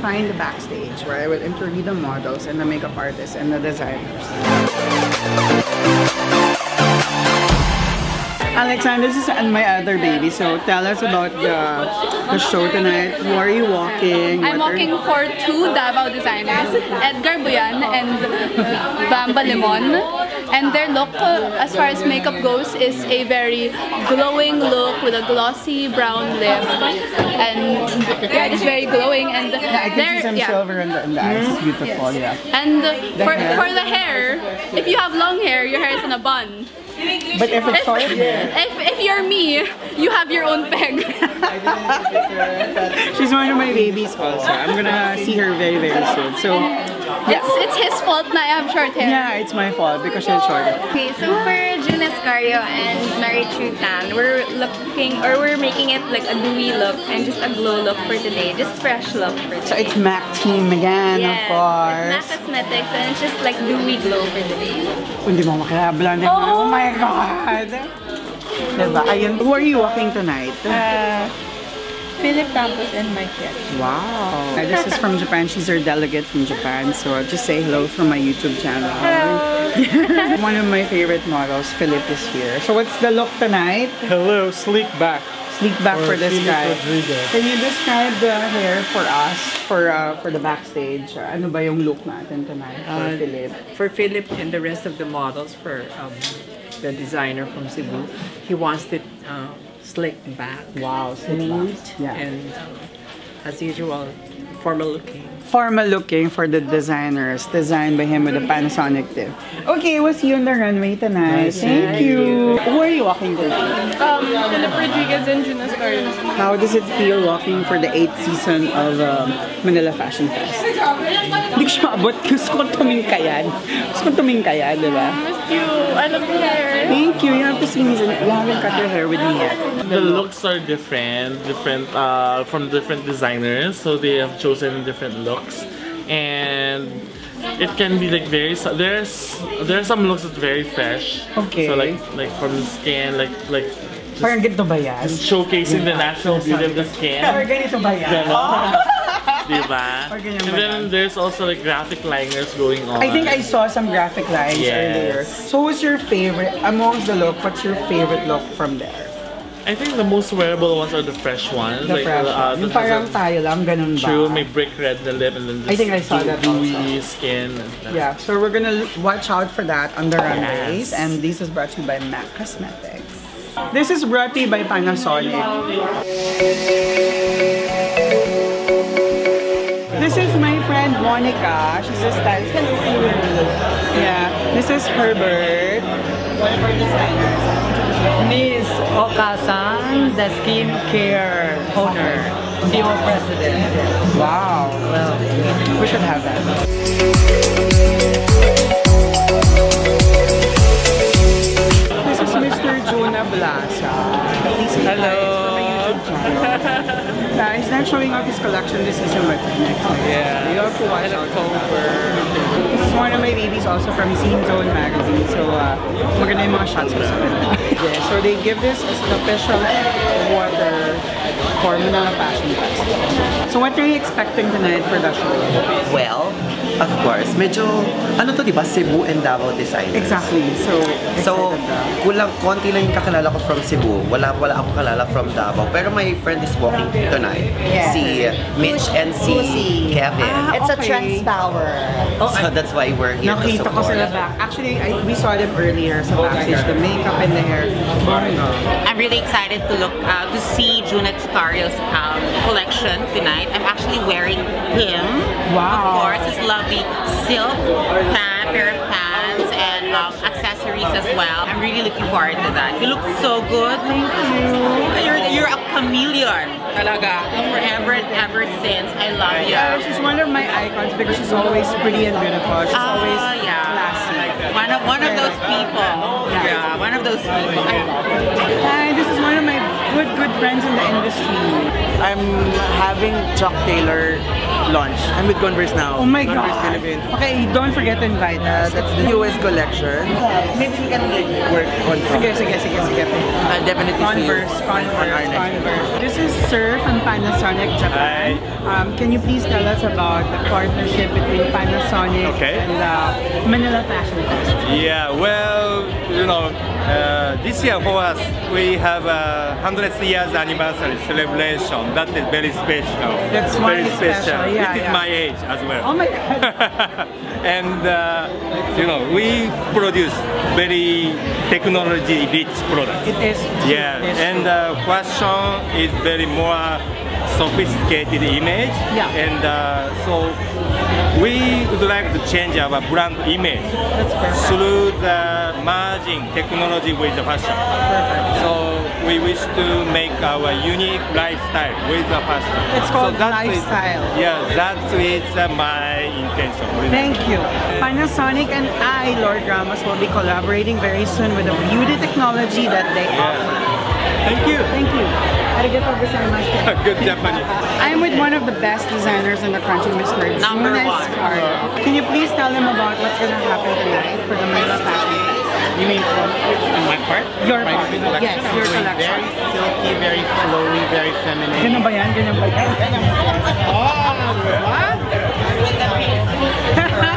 find the backstage where I will interview the models and the makeup artists and the designers. Alexander, this is and my other baby. So tell us about the the show tonight. Who are you walking? I'm What are- walking for two Davao designers, Edgar Buyan and Bamba Limon. And their look, uh, as far as makeup goes, is a very glowing look with a glossy brown lip. And yeah, it's very glowing. And Yeah, I can see some yeah. silver in the, in the eyes. It's beautiful. Yeah. And uh, for, hair? for the hair, if you have long hair, your hair is in a bun. But if it's If, short, if, if you're me, you have your own peg. she's one of my babies also. I'm gonna see her very very soon. So It's, it's his fault na I have short hair. yeah, it's my fault because she has short. hair. Okay, so for Jun Escario and Mary Trutan, we're looking or we're making it like a dewy look and just a glow look for today, just fresh look for So it's MAC team again, yes, of it's course. not cosmetics and it's just like dewy glow for today. Kung di mo makilablan oh. oh my God! Diba? Ayun, who are you walking tonight? Uh, Philip Campos and Mike Yak. Wow! This is from Japan. She's our delegate from Japan. So I'll just say hello from my YouTube channel. Hello. One of my favorite models, Philip, is here. So what's the look tonight? Hello, sleek back. Sleek back Or for this Philip guy. Rodriguez. Can you describe the hair for us, for uh, for the backstage? Uh, ano ba yung look natin tonight for Uh, Philip? For Philip and the rest of the models, for um, the designer from Cebu, he wants it uh, slicked back. Wow, sweet. Yeah. And um, as usual, formal looking. Formal looking for the designers, designed by him with the Panasonic tip. Okay, we'll see you on the runway tonight. Thank you. Who are you walking with? Um, Philip Rodriguez and Jun Escario. How does it feel walking for the 8th season of um, Manila Fashion Fest? Hindi ko siya maabot. Gusto ko tumingkayan. Gusto ko tumingkayan, di ba? Missed you. I love your hair. Thank you. You have to see me. You haven't cut your hair with me yet. The looks are different, different uh, from different designers, so they have chosen different looks, and it can be like very. There's there some looks that's very fresh. Okay. So like like from the skin, like like Parang ganito ba yan? showcasing the natural beauty of the skin. Or ganito ba yan? Ganon. Oh. Diba? And then there's also like graphic liners going on. I think I saw some graphic lines Yes. earlier. So what's your favorite, amongst the look, what's your favorite look from there? I think the most wearable ones are the fresh ones. The like, fresh uh, one. Yung parang a- tayo lang, ganun ba? True, may brick red na lip and then just I think I saw that dewy skin. Yeah, so we're gonna watch out for that on the runways. Yes. And this is brought to you by MAC Cosmetics. This is brought to you by Panasonic. This is my friend Monica. She's a stylist. Hello, hello. Yeah, this is Herbert, one of our designers. Miss Okasan, the skincare owner, CEO president. Wow, well, we should have that. This is Mr. Jonah Blasa. He's Hello. Yeah, uh, he's not showing off his collection this season, but next time. Yeah. You have to watch out for This is one of my babies also from Scene Zone magazine. So, uh, maganda yung mga shots ko sa kanila. yeah, so they give this as an official water for Manila Fashion Fest. So what are you expecting tonight for the show? Well, of course, medyo, ano to, di ba? Cebu and Davao designers. Exactly. So, So, excited na. kulang, konti lang yung kakilala ko from Cebu. Wala, wala ako kalala from Davao. Pero my friend is walking tonight. Yeah. Si Mitch and si Kevin. It's a trans power. so that's why we're here to Nakita ko support. sila back. Actually, I, we saw them earlier sa backstage. The makeup and the hair. I'm really excited to look uh, to see Jun Escario's um, collection tonight. I'm actually wearing him. Wow. Of course, his lovely silk pant, pair of pants, and um, accessories as well. I'm really looking forward to that. You look so good. Thank you. You're, you're a chameleon. Talaga. Forever and ever since. I love you. Yeah, she's one of my icons because she's always pretty and beautiful. She's Ah, always yeah. classy. One of, one of those people. Yeah, one of those people. Hi, this is one of my good, good friends in the industry. I'm having Chuck Taylor launch. I'm with Converse now. Oh my Converse god. Philippines. Okay, don't forget to invite Uh, us. that's the newest collection. Maybe we can work on some. Sige, sige, sige, sige. I'll definitely Converse, see you Converse, on our next Converse. This is Sir from Panasonic Japan. Um, can you please tell us about the partnership between Panasonic Okay. and uh, Manila Fashion Fest? Yeah, well, you know, uh, this year for us, we have a 100th years anniversary celebration. That is very special. That's very it's special, yeah, it is yeah. my age as well. Oh my god. and uh, you know, we produce very technology rich products. It is. Yeah, It's and uh, fashion is very more sophisticated image. Yeah. And uh, so we would like to change our brand image That's through the merging technology with the fashion. Perfect. So we wish to make our unique lifestyle with the fashion. It's called so that is- lifestyle. yeah, that is uh, my intention. with Thank you. Panasonic and I, Lourd Ramos, will be collaborating very soon with the beauty technology that they offer. Thank you. Thank you. Arigatou gozaimasu. Good Japanese. I'm with one of the best designers in the country, Mr. Number Jonas one. Carlo. Can you please tell them about what's going to happen tonight for the Manila Fashion Fest? You mean from my part? Your My part. collection? Yes, your Very silky, very flowy, very feminine. Ganun ba yan? Ganun ba yan? Oh, what?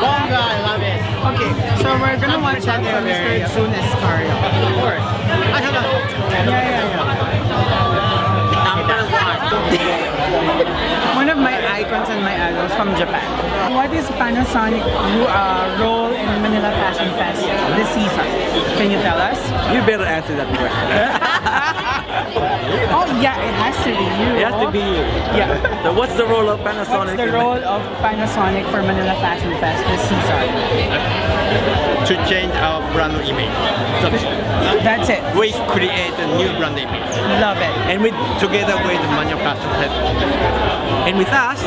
Bongga, I love it. Okay, so we're gonna watch that from Mr. Jonas Carlo. Of course. I have a... Yeah, yeah, yeah. One of my icons and my idols from Japan. What is Panasonic uh, role in Manila Fashion Fest this season? Can you tell us? You better answer that question. Oh yeah, it has to be you. It has to be you. Yeah. So what's the role of Panasonic? What's the role of Panasonic for Manila Fashion Fest this season? To change our brand image. That's it. We create a new brand image. Love it. And with Together with the manufacturer. and with us,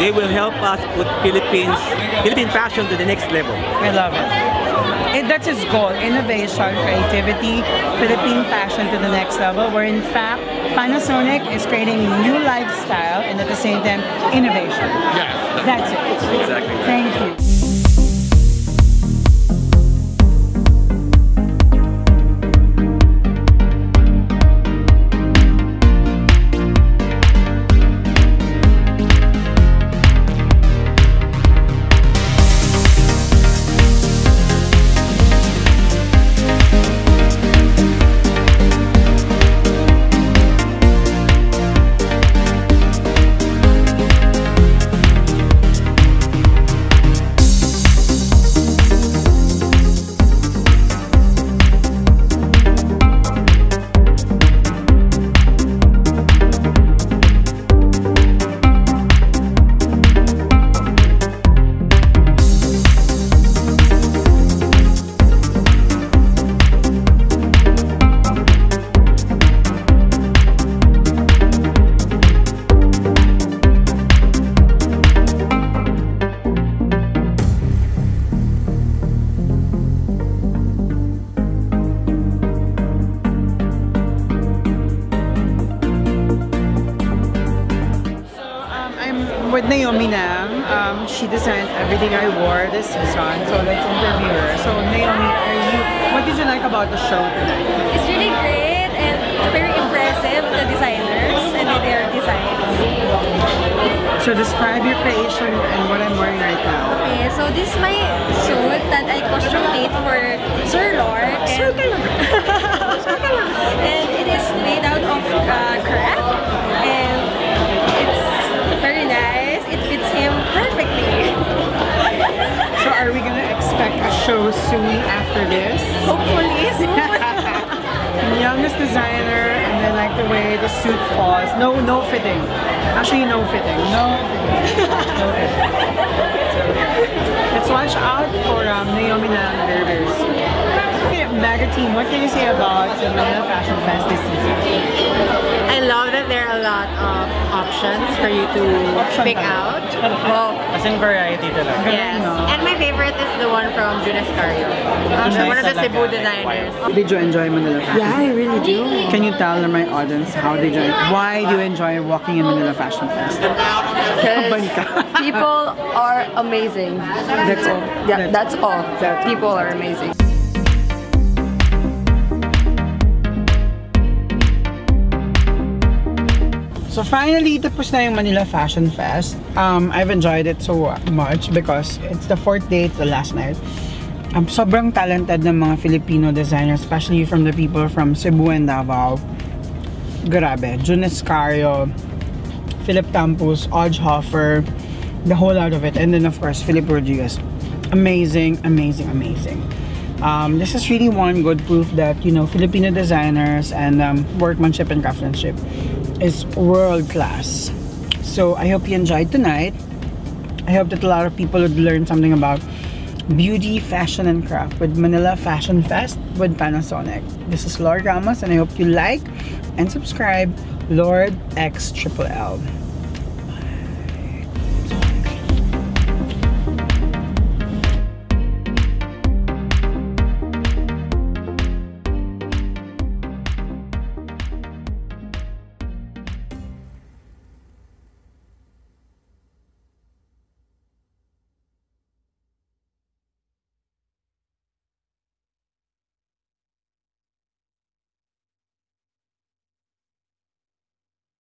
they will help us put Philippines Philippine fashion to the next level. I love it. It. That's his goal. Innovation, creativity, Philippine fashion to the next level. Where in fact, Panasonic is creating new lifestyle and at the same time, innovation. Yes. That's it. Exactly. Thank you. Naomi Nam. Um, she designed everything I wore this season. So let's interview her. So Naomi, are you? What did you like about the show tonight? It's really great and very impressive, the designers and their designs. So describe your creation and what I'm wearing right now. Okay, so this is my suit that I costume made for Sir Lourd. Sir And, and it is made out of uh, crab and show soon after this? Hopefully soon. Youngest designer, and then like the way the suit falls. No, no fitting. Actually, no fitting. No fitting. No fitting. Let's watch out for um, Naomi Nam very, very soon. Okay, Maga team, what can you say about the Manila Fashion Fest this season? I love that there are a lot of options for you to pick out. Well, As in variety talaga. yes. And my favorite is the one from Jun Escario. Um, Nice one of the. Cebu designers. Did you enjoy Manila Fashion Yeah, I really do. Can you tell my audience how did you why do you enjoy walking in Manila Fashion Fest? Because people are amazing. That's all. Yeah, that's all. People are amazing. So finally, tapos na yung Manila Fashion Fest. Um, I've enjoyed it so much because it's the fourth day, it's the last night. I'm Um, sobrang talented ng mga Filipino designers, especially from the people from Cebu and Davao. Grabe. Jun Escario, Philip Tampus, Odge Hoffer, the whole lot of it. And then of course, Philip Rodriguez. Amazing, amazing, amazing. Um, this is really one good proof that, you know, Filipino designers and um, workmanship and craftsmanship is world class. So I hope you enjoyed tonight. I hope that a lot of people would learn something about beauty, fashion, and craft with Manila Fashion Fest with Panasonic. This is Lourd Ramos, and I hope you like and subscribe Lord X Triple L.